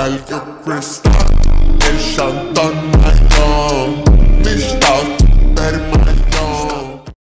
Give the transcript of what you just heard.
gal get pressed El Shantan my